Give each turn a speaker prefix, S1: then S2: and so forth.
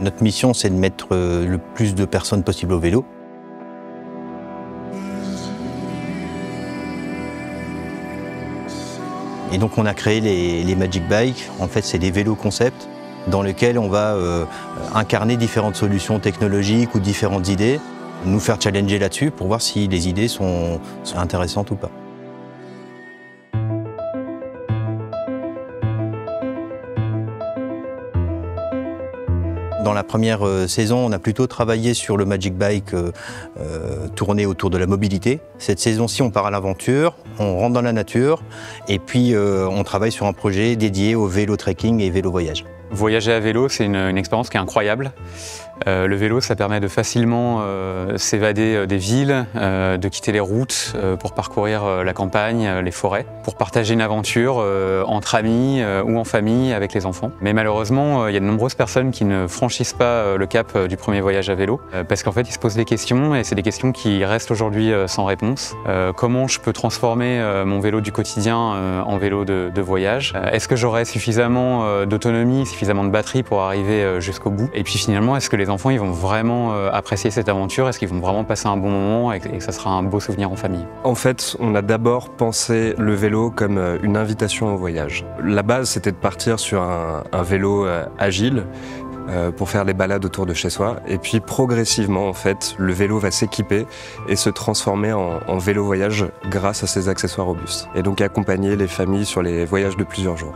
S1: Notre mission, c'est de mettre euh, le plus de personnes possible au vélo. Et donc on a créé les, Magic Bike. En fait, c'est des vélos concept dans lesquels on va euh, incarner différentes solutions technologiques ou différentes idées, nous faire challenger là-dessus pour voir si les idées sont intéressantes ou pas. Dans la première euh, saison, on a plutôt travaillé sur le Magic Bike euh, euh, tourné autour de la mobilité. Cette saison-ci, on part à l'aventure, on rentre dans la nature et puis on travaille sur un projet dédié au vélo trekking et vélo voyage.
S2: Voyager à vélo, c'est une, expérience qui est incroyable. Euh, le vélo, ça permet de facilement euh, s'évader euh, des villes, de quitter les routes pour parcourir la campagne, les forêts, pour partager une aventure entre amis ou en famille avec les enfants. Mais malheureusement, il y a de nombreuses personnes qui ne franchissent pas le cap du premier voyage à vélo parce qu'en fait, ils se posent des questions et c'est des questions qui restent aujourd'hui sans réponse. comment je peux transformer mon vélo du quotidien en vélo de, de voyage? Est-ce que j'aurai suffisamment d'autonomie suffisamment de batterie pour arriver euh, jusqu'au bout. Et puis finalement, est-ce que les enfants ils vont vraiment euh, apprécier cette aventure? Est-ce qu'ils vont vraiment passer un bon moment et que ça sera un beau souvenir en famille?
S3: En fait, on a d'abord pensé le vélo comme euh, une invitation au voyage. La base, c'était de partir sur un, vélo agile pour faire les balades autour de chez soi. Et puis progressivement, en fait, le vélo va s'équiper et se transformer en, en vélo voyage grâce à ses accessoires robustes. Et donc accompagner les familles sur les voyages de plusieurs jours.